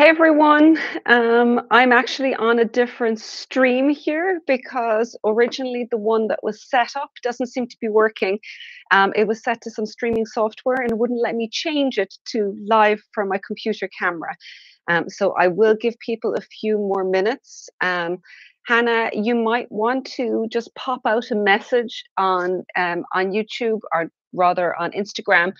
Hey everyone, um, I'm actually on a different stream here because originally the one that was set up doesn't seem to be working. Um, it was set to some streaming software and wouldn't let me change it to live from my computer camera. Um, so I will give people a few more minutes. Um, Hannah, you might want to just pop out a message on um, on YouTube or rather on Instagram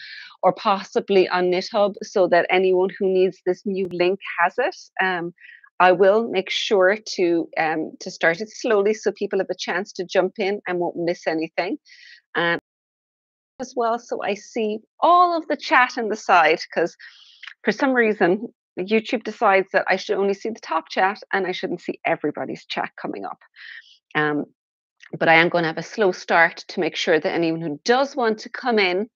or possibly on KnitHub so that anyone who needs this new link has it. Um, I will make sure to um, to start it slowly so people have a chance to jump in and won't miss anything. Um, as well, so I see all of the chat on the side because for some reason YouTube decides that I should only see the top chat and I shouldn't see everybody's chat coming up. Um, but I am going to have a slow start to make sure that anyone who does want to come in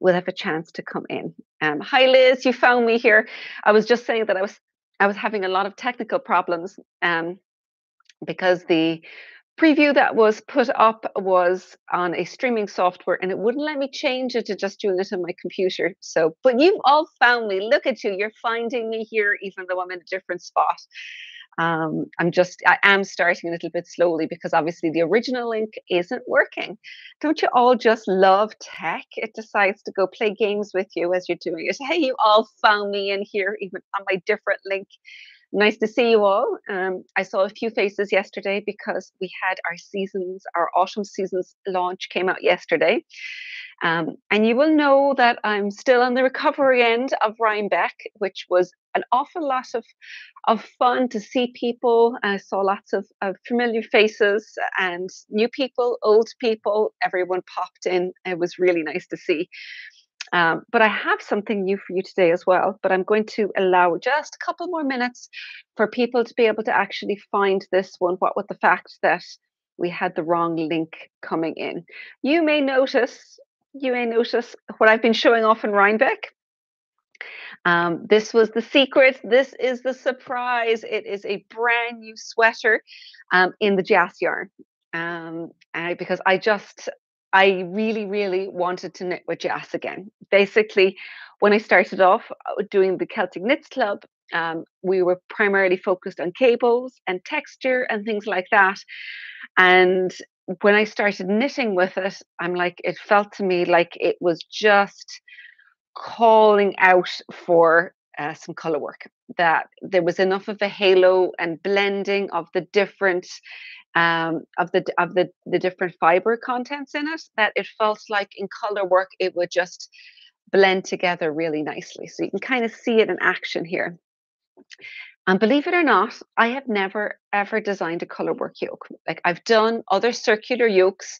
will have a chance to come in. Um, hi Liz, you found me here. I was just saying that I was I was having a lot of technical problems um, because the preview that was put up was on a streaming software and it wouldn't let me change it to just doing it on my computer. So, but you've all found me. Look at you. You're finding me here, even though I'm in a different spot um, I'm just, I am starting a little bit slowly because obviously the original link isn't working. Don't you all just love tech? It decides to go play games with you as you're doing it. Hey, you all found me in here, even on my different link. Nice to see you all. Um, I saw a few faces yesterday because we had our seasons, our autumn seasons launch came out yesterday. Um, and you will know that I'm still on the recovery end of Rhinebeck, which was an awful lot of of fun to see people. I saw lots of, of familiar faces and new people, old people. Everyone popped in. It was really nice to see. Um, but I have something new for you today as well. But I'm going to allow just a couple more minutes for people to be able to actually find this one. What with the fact that we had the wrong link coming in. You may notice, you may notice what I've been showing off in Rhinebeck. Um, this was the secret. This is the surprise. It is a brand new sweater um, in the Jas yarn. Um, because I just, I really, really wanted to knit with Jas again. Basically, when I started off uh, doing the Celtic Knits Club, um, we were primarily focused on cables and texture and things like that. And when I started knitting with it, I'm like, it felt to me like it was just calling out for uh, some color work that there was enough of a halo and blending of the different um, of the of the the different fiber contents in it that it felt like in color work it would just blend together really nicely. So you can kind of see it in action here. And believe it or not i have never ever designed a color work yoke. Like i've done other circular yokes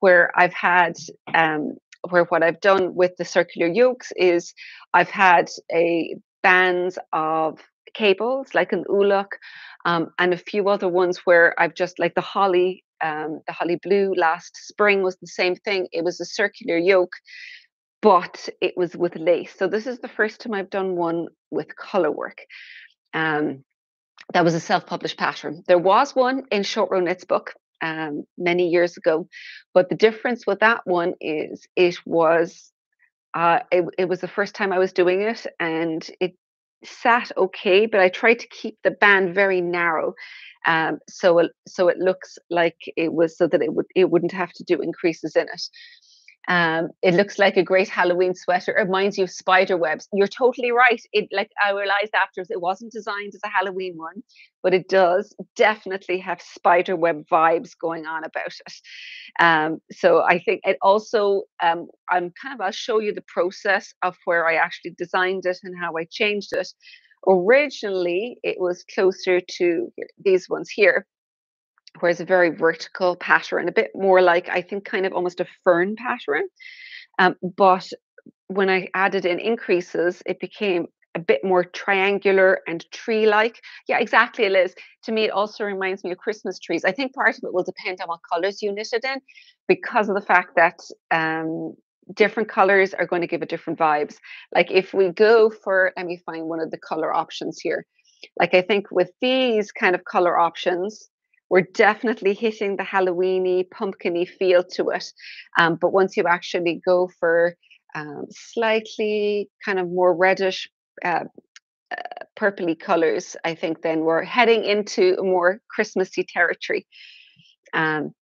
where i've had um, where what I've done with the circular yokes is I've had a bands of cables like an ulach um, and a few other ones where I've just like the holly um, the holly blue last spring was the same thing it was a circular yoke but it was with lace so this is the first time I've done one with color work um, that was a self-published pattern there was one in short row knits book um, many years ago. But the difference with that one is it was uh, it, it was the first time I was doing it, and it sat okay. But I tried to keep the band very narrow, um, so it, so it looks like it was so that it would it wouldn't have to do increases in it. Um, it looks like a great Halloween sweater. It reminds you of spider webs. You're totally right. It like I realized after it wasn't designed as a Halloween one, but it does definitely have spider web vibes going on about it. Um, so I think it also um, I'm kind of I'll show you the process of where I actually designed it and how I changed it. Originally, it was closer to these ones here whereas a very vertical pattern, a bit more like I think kind of almost a fern pattern. Um, but when I added in increases, it became a bit more triangular and tree like. Yeah, exactly, Liz. To me, it also reminds me of Christmas trees. I think part of it will depend on what colors you knit it in because of the fact that um, different colors are going to give it different vibes. Like if we go for, let me find one of the color options here. Like I think with these kind of color options, we're definitely hitting the Halloweeny, pumpkiny feel to it. Um, but once you actually go for um, slightly kind of more reddish uh, uh, purpley colors, I think then we're heading into more Christmassy territory. Um,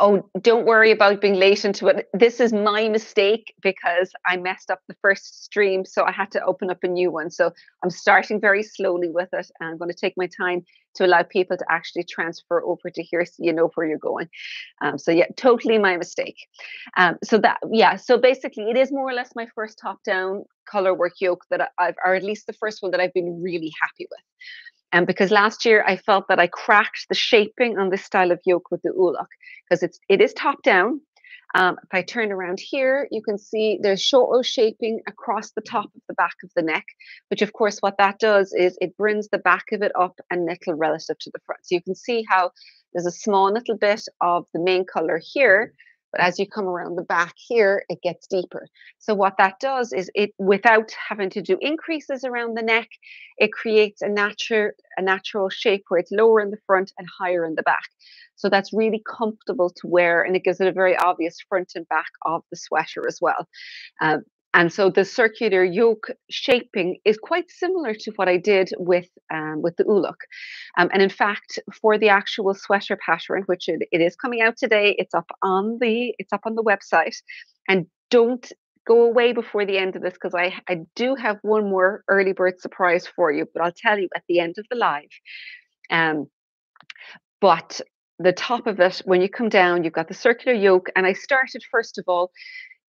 oh, don't worry about being late into it. This is my mistake because I messed up the first stream, so I had to open up a new one. So I'm starting very slowly with it, and I'm going to take my time to allow people to actually transfer over to here so you know where you're going. Um, so yeah, totally my mistake. Um, so that yeah, so basically it is more or less my first top-down color work yoke that I've, or at least the first one that I've been really happy with. And because last year I felt that I cracked the shaping on this style of yoke with the Ulach because it's it is top down. Um, if I turn around here, you can see there's short shaping across the top of the back of the neck, which of course what that does is it brings the back of it up a little relative to the front. So you can see how there's a small little bit of the main color here, but as you come around the back here, it gets deeper. So what that does is it, without having to do increases around the neck, it creates a natural, a natural shape where it's lower in the front and higher in the back. So that's really comfortable to wear and it gives it a very obvious front and back of the sweater as well. Um, and so the circular yoke shaping is quite similar to what I did with um, with the Ulach. Um, and in fact, for the actual sweater pattern, which it, it is coming out today, it's up on the it's up on the website. And don't go away before the end of this because I, I do have one more early bird surprise for you, but I'll tell you at the end of the live. Um, but the top of it, when you come down, you've got the circular yoke. And I started first of all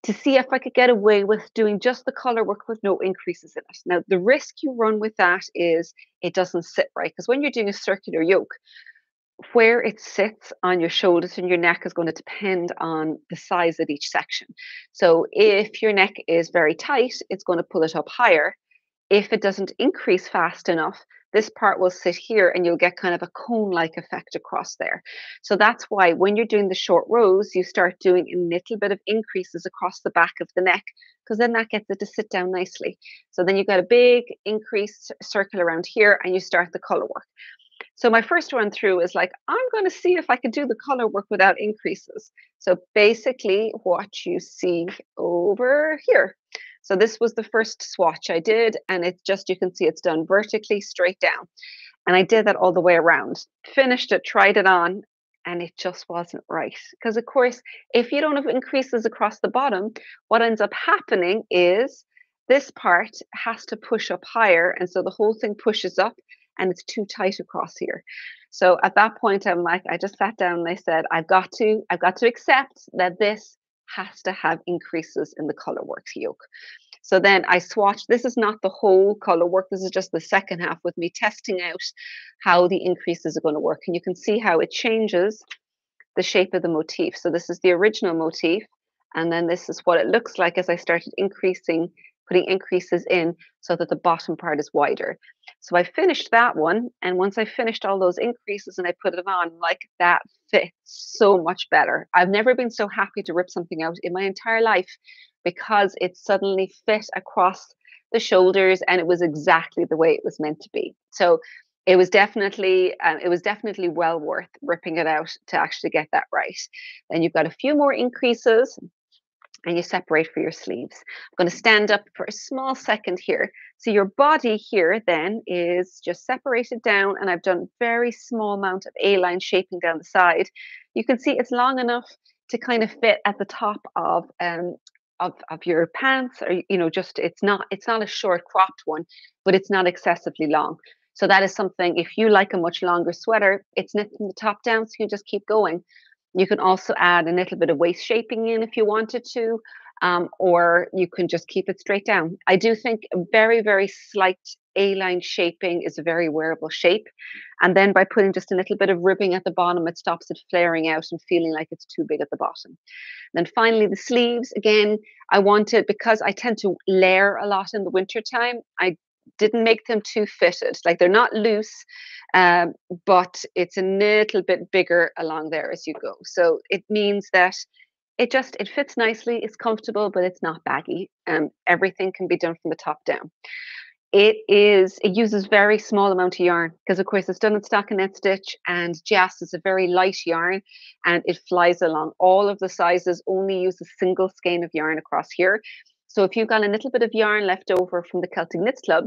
to see if I could get away with doing just the color work with no increases in it. Now, the risk you run with that is it doesn't sit right because when you're doing a circular yoke, where it sits on your shoulders and your neck is going to depend on the size of each section. So, if your neck is very tight, it's going to pull it up higher. If it doesn't increase fast enough, this part will sit here and you'll get kind of a cone like effect across there. So that's why when you're doing the short rows, you start doing a little bit of increases across the back of the neck because then that gets it to sit down nicely. So then you've got a big increased circle around here and you start the color work. So my first run through is like, I'm going to see if I can do the color work without increases. So basically what you see over here. So this was the first swatch I did, and it's just, you can see it's done vertically straight down. And I did that all the way around, finished it, tried it on, and it just wasn't right. Because, of course, if you don't have increases across the bottom, what ends up happening is this part has to push up higher. And so the whole thing pushes up and it's too tight across here. So at that point, I'm like, I just sat down and I said, I've got to, I've got to accept that this has to have increases in the color works yoke. So then I swatched, this is not the whole color work, this is just the second half with me testing out how the increases are going to work. And you can see how it changes the shape of the motif. So this is the original motif. And then this is what it looks like as I started increasing, putting increases in so that the bottom part is wider. So I finished that one. And once I finished all those increases and I put it on, like that fits so much better. I've never been so happy to rip something out in my entire life because it suddenly fit across the shoulders and it was exactly the way it was meant to be. So it was definitely uh, it was definitely well worth ripping it out to actually get that right. Then you've got a few more increases and you separate for your sleeves. I'm going to stand up for a small second here. So your body here then is just separated down and I've done very small amount of A-line shaping down the side. You can see it's long enough to kind of fit at the top of um, of, of your pants or you know just it's not it's not a short cropped one but it's not excessively long so that is something if you like a much longer sweater it's knit from the top down so you just keep going you can also add a little bit of waist shaping in if you wanted to um, or you can just keep it straight down i do think very very slight a-line shaping is a very wearable shape. And then by putting just a little bit of ribbing at the bottom, it stops it flaring out and feeling like it's too big at the bottom. And then finally, the sleeves. Again, I wanted, because I tend to layer a lot in the winter time, I didn't make them too fitted. Like they're not loose, um, but it's a little bit bigger along there as you go. So it means that it just it fits nicely it's comfortable but it's not baggy um, everything can be done from the top down it is it uses very small amount of yarn because of course it's done in stockinette stitch and Jas is a very light yarn and it flies along. All of the sizes only use a single skein of yarn across here. So if you've got a little bit of yarn left over from the Celtic Knits Club,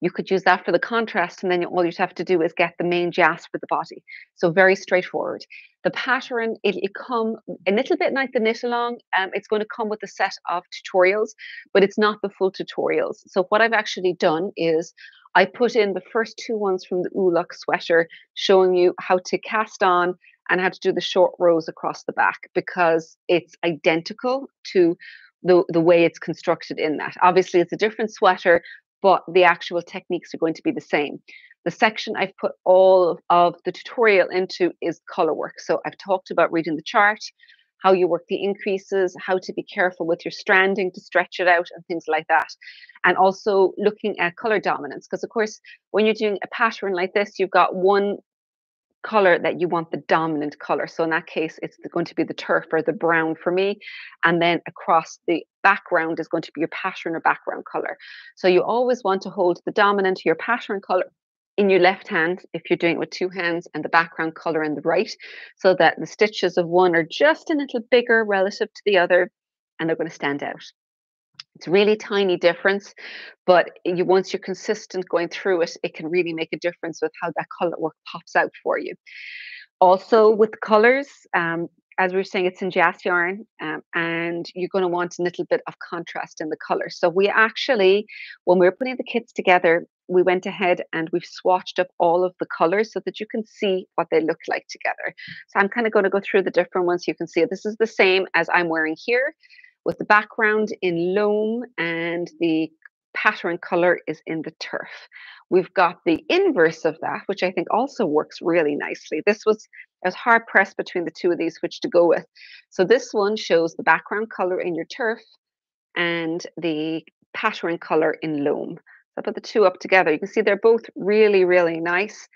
You could use that for the contrast, and then all you'd have to do is get the main jas for the body. So very straightforward. The pattern, it, it come a little bit like the knit along. Um, it's going to come with a set of tutorials, but it's not the full tutorials. So what I've actually done is I put in the first two ones from the Ulach sweater, showing you how to cast on and how to do the short rows across the back because it's identical to the, the way it's constructed in that. Obviously, it's a different sweater, but the actual techniques are going to be the same. The section I've put all of the tutorial into is color work. So I've talked about reading the chart, how you work the increases, how to be careful with your stranding to stretch it out and things like that. And also looking at color dominance, because of course, when you're doing a pattern like this, you've got one color that you want the dominant color. So in that case, it's going to be the turf or the brown for me. And then across the background is going to be your pattern or background color. So you always want to hold the dominant your pattern color in your left hand if you're doing it with two hands and the background color in the right so that the stitches of one are just a little bigger relative to the other and they're going to stand out. It's really tiny difference, but you once you're consistent going through it, it can really make a difference with how that color work pops out for you. Also with colors, um, as we were saying, it's in Jas yarn, um, and you're going to want a little bit of contrast in the color. So we actually, when we were putting the kits together, we went ahead and we've swatched up all of the colors so that you can see what they look like together. So I'm kind of going to go through the different ones. You can see. This is the same as I'm wearing here with the background in loam and the pattern color is in the turf. We've got the inverse of that, which I think also works really nicely. This was I was hard pressed between the two of these, which to go with. So this one shows the background color in your turf and the pattern color in loam. So I put the two up together. You can see they're both really, really nice,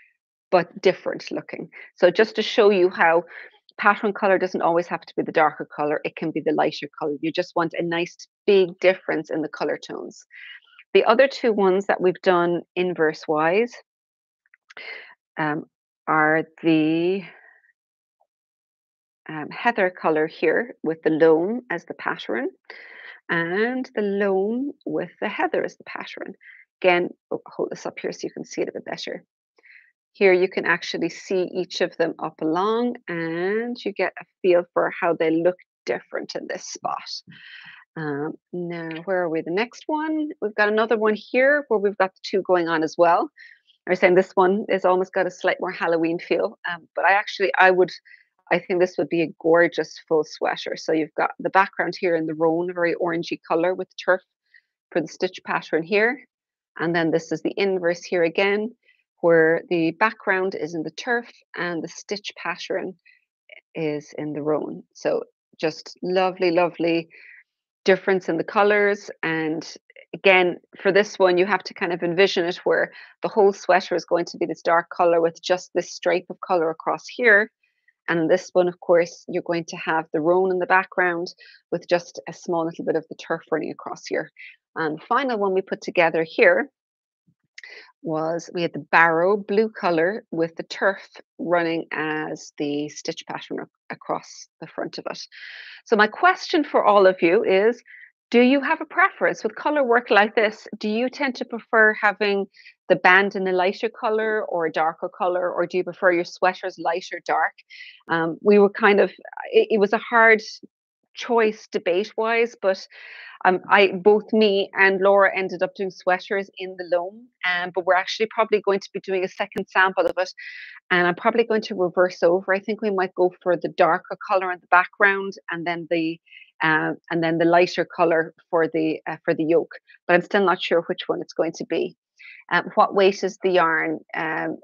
but different looking. So just to show you how pattern color doesn't always have to be the darker color, it can be the lighter color. You just want a nice big difference in the color tones. The other two ones that we've done inverse wise um, are the um, heather color here with the loam as the pattern and the loam with the heather as the pattern. Again, I'll oh, hold this up here so you can see it a bit better. Here you can actually see each of them up along and you get a feel for how they look different in this spot. Um, now, where are we? The next one, we've got another one here where we've got the two going on as well. I was saying this one is almost got a slight more Halloween feel, um, but I actually, I would, I think this would be a gorgeous full sweater. So you've got the background here in the roan, very orangey color with turf for the stitch pattern here. And then this is the inverse here again where the background is in the turf and the stitch pattern is in the roan. So just lovely, lovely difference in the colors. And again, for this one, you have to kind of envision it where the whole sweater is going to be this dark color with just this stripe of color across here. And this one, of course, you're going to have the roan in the background with just a small little bit of the turf running across here. And final one we put together here was we had the barrow blue color with the turf running as the stitch pattern across the front of it. So my question for all of you is, do you have a preference with color work like this? Do you tend to prefer having the band in a lighter color or a darker color, or do you prefer your sweaters light or dark? Um, we were kind of, it, it was a hard choice debate wise, but um, I both me and Laura ended up doing sweaters in the loam, um, but we're actually probably going to be doing a second sample of it, and I'm probably going to reverse over. I think we might go for the darker color in the background, and then the uh, and then the lighter color for the uh, for the yoke. But I'm still not sure which one it's going to be. Um, what weight is the yarn? Um,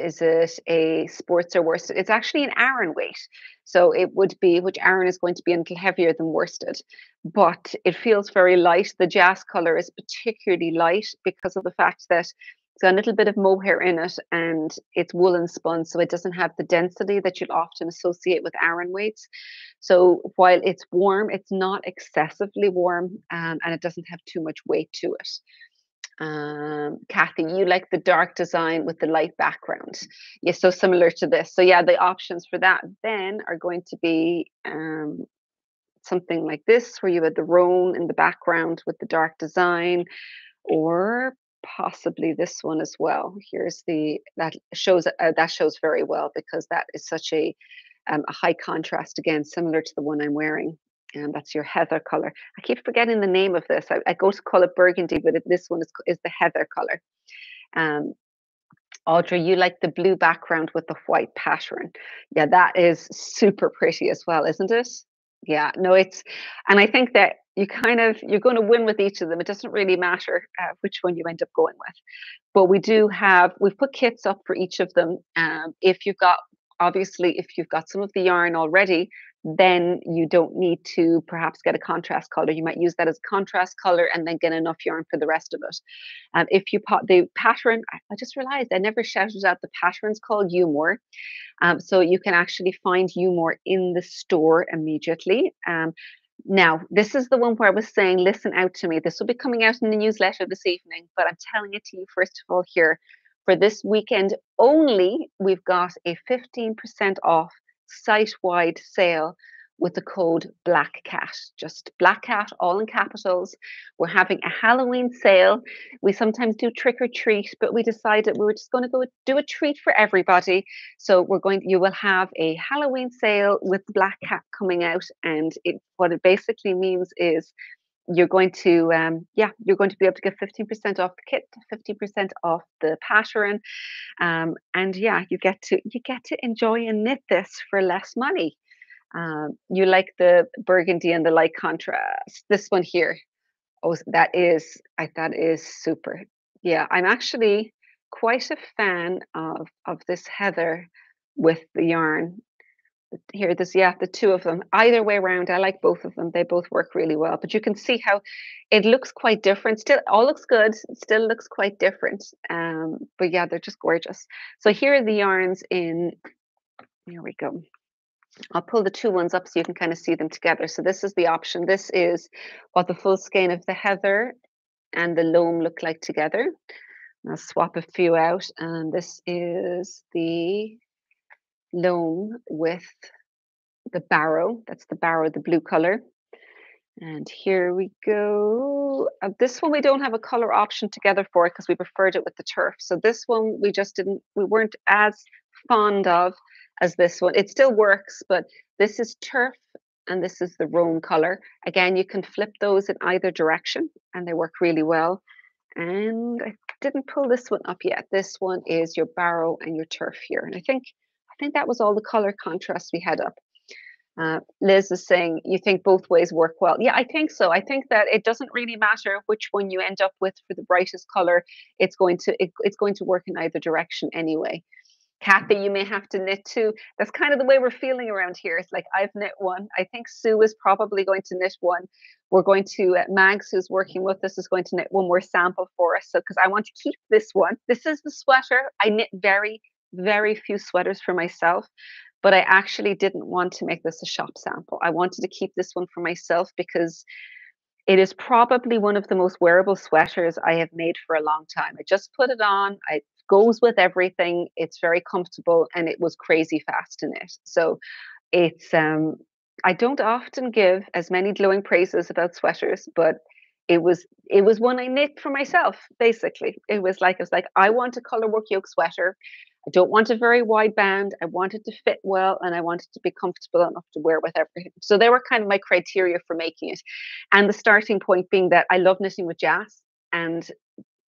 is it a sports or worsted? It's actually an Aran weight. So it would be, which Aran is going to be a little heavier than worsted, but it feels very light. The Jas color is particularly light because of the fact that it's got a little bit of mohair in it and it's woolen spun, so it doesn't have the density that you'll often associate with Aran weights. So while it's warm, it's not excessively warm um, and it doesn't have too much weight to it um, Kathy, you like the dark design with the light background. Yes, so similar to this. So yeah, the options for that then are going to be um, something like this, where you had the roan in the background with the dark design, or possibly this one as well. Here's the that shows uh, that shows very well because that is such a um, a high contrast again, similar to the one I'm wearing. And that's your heather color. I keep forgetting the name of this. I, I go to call it burgundy, but it, this one is is the heather color. Um, Audrey, you like the blue background with the white pattern. Yeah, that is super pretty as well, isn't it? Yeah, no, it's, and I think that you kind of you're going to win with each of them. It doesn't really matter uh, which one you end up going with, but we do have we've put kits up for each of them. Um, if you've got obviously if you've got some of the yarn already, then you don't need to perhaps get a contrast color. You might use that as a contrast color and then get enough yarn for the rest of it. Um, if you put the pattern, I just realized I never shouted out the patterns called Yew Mor. Um, so you can actually find Yew Mor in the store immediately. Um, now, this is the one where I was saying, listen out to me. This will be coming out in the newsletter this evening, but I'm telling it to you first of all here. For this weekend only, we've got a 15% off site wide sale with the code Black Cat, just Black Cat, all in capitals. We're having a Halloween sale. We sometimes do trick or treat, but we decided we were just going to go do a treat for everybody. So we're going. You will have a Halloween sale with Black Cat coming out, and it, what it basically means is you're going to um, yeah you're going to be able to get 15% off the kit 50% off the pattern um, and yeah you get to you get to enjoy and knit this for less money. Um, you like the burgundy and the light contrast. This one here oh that is I, that is super. Yeah i'm actually quite a fan of of this heather with the yarn here this yeah the two of them either way around i like both of them they both work really well but you can see how it looks quite different still all looks good still looks quite different um but yeah they're just gorgeous so here are the yarns in here we go I'll pull the two ones up so you can kind of see them together. So this is the option. This is what the full skein of the heather and the loam look like together. I'll swap a few out. And this is the loam with the barrow. That's the barrow, the blue color. And here we go. Uh, this one we don't have a color option together for because we preferred it with the turf. So this one we just didn't, we weren't as fond of as this one. It still works, but this is turf and this is the roan color. Again, you can flip those in either direction and they work really well. And I didn't pull this one up yet. This one is your barrow and your turf here. And I think think that was all the color contrast we had up. Uh, Liz is saying you think both ways work well. Yeah, I think so. I think that it doesn't really matter which one you end up with for the brightest color. It's going to it, it's going to work in either direction anyway. Kathy, you may have to knit too. That's kind of the way we're feeling around here. It's like I've knit one. I think Sue is probably going to knit one. We're going to uh, Mags, who's working with us, is going to knit one more sample for us. So because I want to keep this one. This is the sweater. I knit very very few sweaters for myself, but I actually didn't want to make this a shop sample. I wanted to keep this one for myself because it is probably one of the most wearable sweaters I have made for a long time. I just put it on, it goes with everything, it's very comfortable, and it was crazy fast in it. So it's um I don't often give as many glowing praises about sweaters, but it was it was one I knit for myself, basically. It was like I was like, I want a color work yoke sweater. I don't want a very wide band. I want it to fit well and I want it to be comfortable enough to wear with everything. So they were kind of my criteria for making it. And the starting point being that I love knitting with Jas and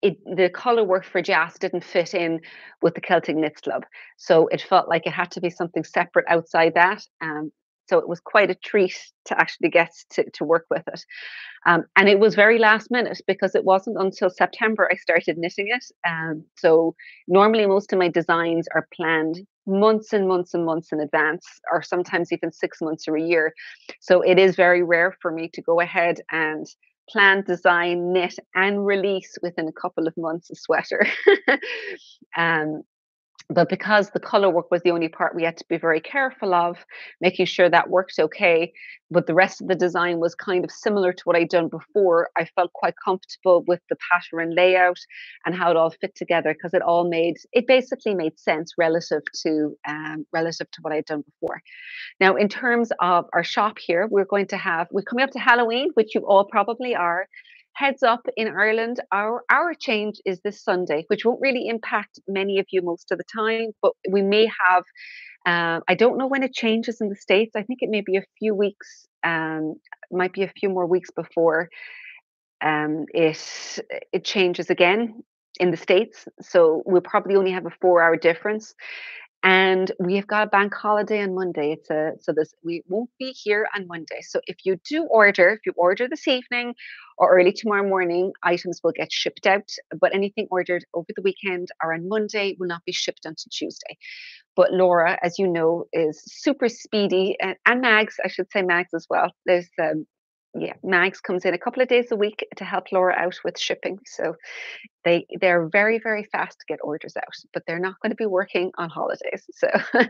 it, the color work for Jas didn't fit in with the Celtic Knits Club. So it felt like it had to be something separate outside that. Um, so it was quite a treat to actually get to, to work with it. Um, and it was very last minute because it wasn't until September I started knitting it. Um, so normally most of my designs are planned months and months and months in advance, or sometimes even six months or a year. So it is very rare for me to go ahead and plan, design, knit, and release within a couple of months a sweater. um, but because the color work was the only part we had to be very careful of making sure that worked okay but the rest of the design was kind of similar to what i'd done before i felt quite comfortable with the pattern and layout and how it all fit together because it all made it basically made sense relative to um, relative to what i'd done before. Now in terms of our shop here we're going to have we're coming up to halloween which you all probably are heads up in Ireland, our our change is this Sunday, which won't really impact many of you most of the time, but we may have. Uh, I don't know when it changes in the states. I think it may be a few weeks. Um, might be a few more weeks before um, it it changes again in the states. So we'll probably only have a four hour difference and we have got a bank holiday on Monday. It's a so this we won't be here on Monday. So if you do order, if you order this evening or early tomorrow morning, items will get shipped out. But anything ordered over the weekend or on Monday will not be shipped until Tuesday. But Laura, as you know, is super speedy, and, and Mags, I should say Mags as well. There's um, yeah, Mags comes in a couple of days a week to help Laura out with shipping. So they they're very very fast to get orders out, but they're not going to be working on holidays. So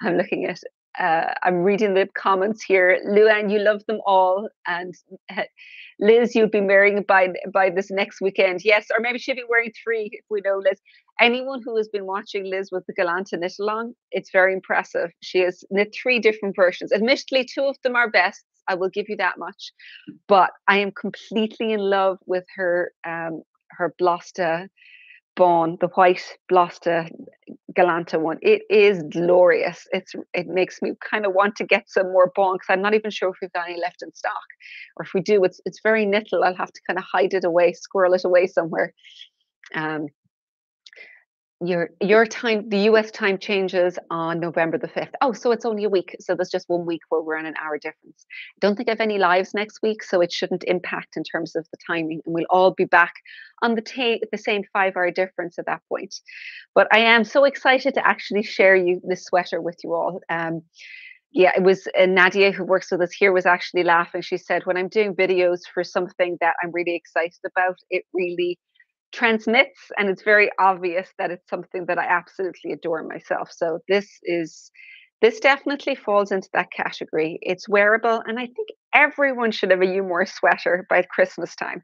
I'm looking at uh, I'm reading the comments here. Luann, you love them all, and Liz, you'll be marrying by by this next weekend. Yes, or maybe she'll be wearing three if we know Liz. Anyone who has been watching Liz with the Galanta knit along, it's very impressive. She has knit three different versions. Admittedly, two of them are bests. I will give you that much. But I am completely in love with her um, her Blosta Bond, the white Blosta Galanta one. It is glorious. It's it makes me kind of want to get some more Bond because I'm not even sure if we've got any left in stock, or if we do, it's it's very knittle. I'll have to kind of hide it away, squirrel it away somewhere. Um, your your time the US time changes on November the 5th. Oh, so it's only a week. So there's just one week where we're on an hour difference. Don't think have any lives next week, so it shouldn't impact in terms of the timing. And we'll all be back on the ta- the same five hour difference at that point. But I am so excited to actually share you this sweater with you all. Um, yeah, it was uh, Nadia who works with us here was actually laughing. She said, when I'm doing videos for something that I'm really excited about, it really transmits and it's very obvious that it's something that I absolutely adore myself. So this is this definitely falls into that category. It's wearable and I think everyone should have a Yew Mor sweater by Christmas time.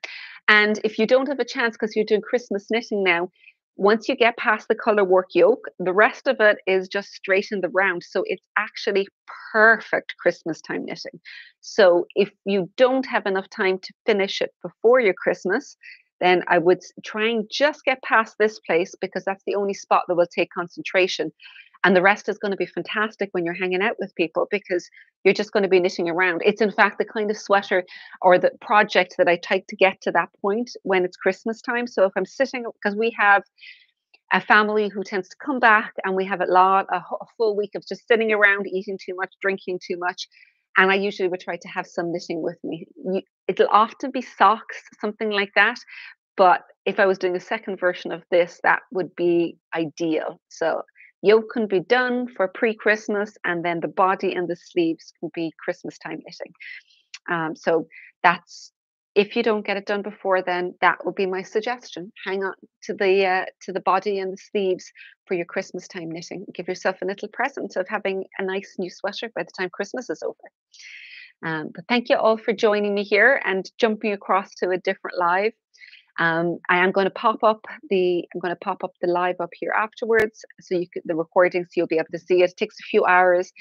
And if you don't have a chance because you're doing Christmas knitting now, once you get past the color work yoke, the rest of it is just straight in the round. So it's actually perfect Christmas time knitting. So if you don't have enough time to finish it before your Christmas, then I would try and just get past this place because that's the only spot that will take concentration. And the rest is going to be fantastic when you're hanging out with people because you're just going to be knitting around. It's in fact the kind of sweater or the project that I take to get to that point when it's Christmas time. So if I'm sitting, because we have a family who tends to come back and we have a lot, a, a full week of just sitting around, eating too much, drinking too much and I usually would try to have some knitting with me. You, it'll often be socks, something like that. But if I was doing a second version of this, that would be ideal. So yoke can be done for pre-Christmas, and then the body and the sleeves can be Christmas time knitting. Um, so that's if you don't get it done before then that would be my suggestion. Hang on to the uh, to the body and the sleeves for your christmas time knitting. Give yourself a little present of having a nice new sweater by the time christmas is over. Um, but thank you all for joining me here and jumping across to a different live. Um, I am going to pop up the I'm going to pop up the live up here afterwards, so you could the recordings you'll be able to see it. it takes a few hours,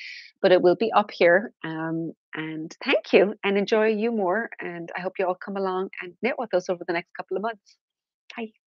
but it will be up here. Um, and thank you, and enjoy Yew Mor. And I hope you all come along and knit with us over the next couple of months. Bye.